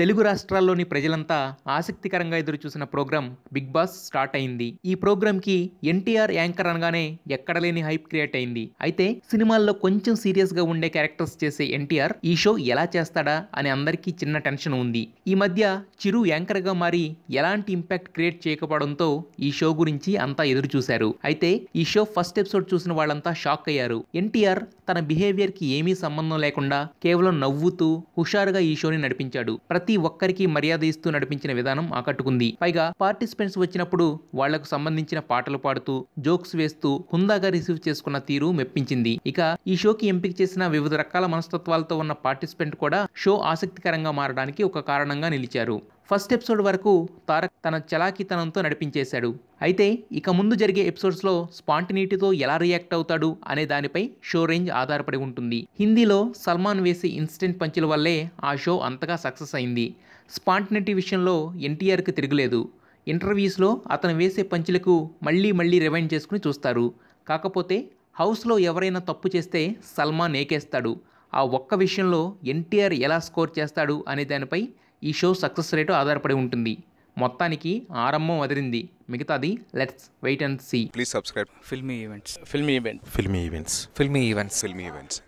తెలుగు రాష్ట్రాల్లోని ప్రజలంతా ఆసక్తికరంగా ఎదురుచూసిన ప్రోగ్రాం బిగ్ బాస్ స్టార్ట్ అయింది. ఈ ప్రోగ్రామ్కి ఎన్టీఆర్ యాంకర్ అనగానే ఎక్కడలేని హైప్ క్రియేట్ అయింది. అయితే సినిమాల్లో కొంచెం సీరియస్గా ఉండే క్యారెక్టర్స్ చేసే ఎన్టీఆర్ ఈ షో ఎలా చేస్తాడా అని అందరికీ చిన్న టెన్షన్ ఉంది. ఈ మధ్య చిరు యాంకర్గా మారి ఎలాంటి ఇంపాక్ట్ క్రియేట్ చేయకపోవడంతో ఈ షో గురించి అంతా ఎదురు చూశారు అయితే ఈ షో ఫస్ట్ ఎపిసోడ్ చూసిన వాళ్ళంతా షాక్ అయ్యారు. ఎన్టీఆర్ తన బిహేవియర్కి ఏమీ సంబంధం లేకుండా కేవలం నవ్వుతూ హుషారుగా ఈ షోని నడిపించాడు. ప్రతి ఒక్కరికి మర్యాద ఇస్తూ నడిపించిన విధానం ఆకట్టుకుంది. పైగా పార్టిసిపెంట్స్ వచ్చినప్పుడు వాళ్ళకు సంబంధించిన పాటలు పాడుతూ జోక్స్ వేస్తూ హుందాగా రిసీవ్ చేసుకున్న తీరు మెప్పించింది. ఇక ఈ షోకి ఎంపిక చేసిన వివిధ రకాల మనస్తత్వాలతో ఉన్న పార్టిసిపెంట్ కూడా షో ఆసక్తికరంగా మారడానికి ఒక కారణంగా నిలిచారు. ఫస్ట్ ఎపిసోడ్ వరకు తారక్ తన చలాకీతనంతో నడిపించేశాడు. అయితే ఇక ముందు జరిగే ఎపిసోడ్స్లో స్పాంటినిటీతో ఎలా రియాక్ట్ అవుతాడు అనే దానిపై షో రేంజ్ ఆధారపడి ఉంటుంది. హిందీలో సల్మాన్ వేసే ఇన్స్టెంట్ పంచుల వల్లే ఆ షో అంతగా సక్సెస్ అయింది. స్పాంటినిటీ విషయంలో ఎన్టీఆర్కి తిరగలేదు. ఇంటర్వ్యూస్లో అతను వేసే పంచులకు మళ్ళీ మళ్ళీ రివైండ్ చేసుకుని చూస్తారు. కాకపోతే హౌస్లో ఎవరైనా తప్పు చేస్తే సల్మాన్ ఏకేస్తాడు. ఆ ఒక్క విషయంలో ఎన్టీఆర్ ఎలా స్కోర్ చేస్తాడు అనే దానిపై ఈ షో సక్సెస్ రేటు ఆధారపడి ఉంటుంది. మొత్తానికి ఆరంభం అదిరింది. మిగతాది let's wait and see. Please subscribe. Filmy events. Filmy event filmy events. Filmy events. Filmy events.